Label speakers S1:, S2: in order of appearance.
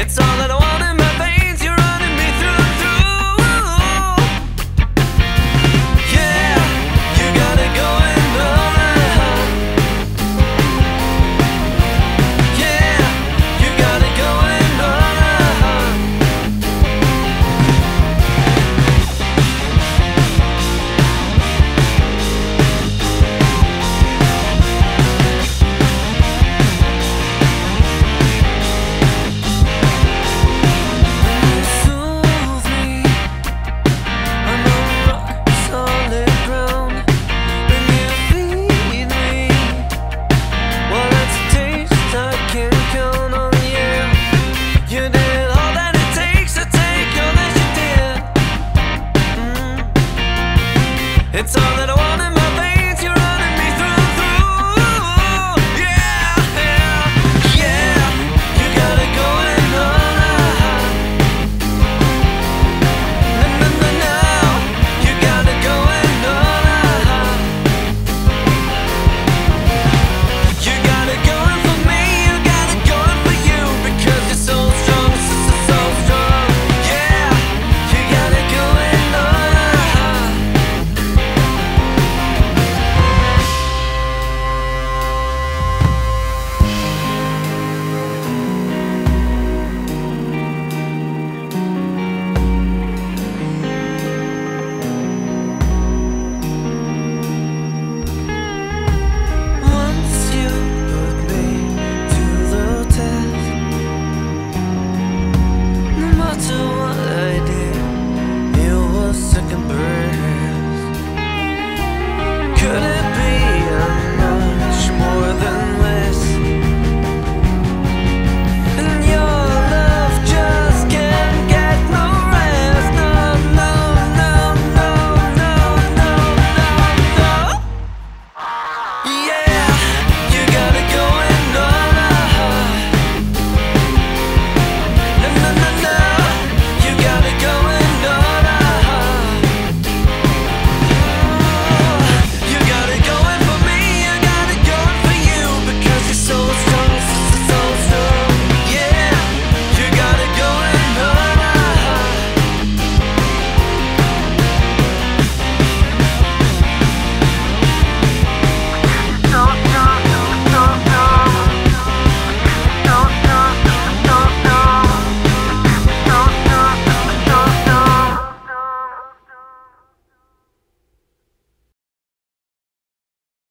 S1: It's all that I want. It's all that I wanna make.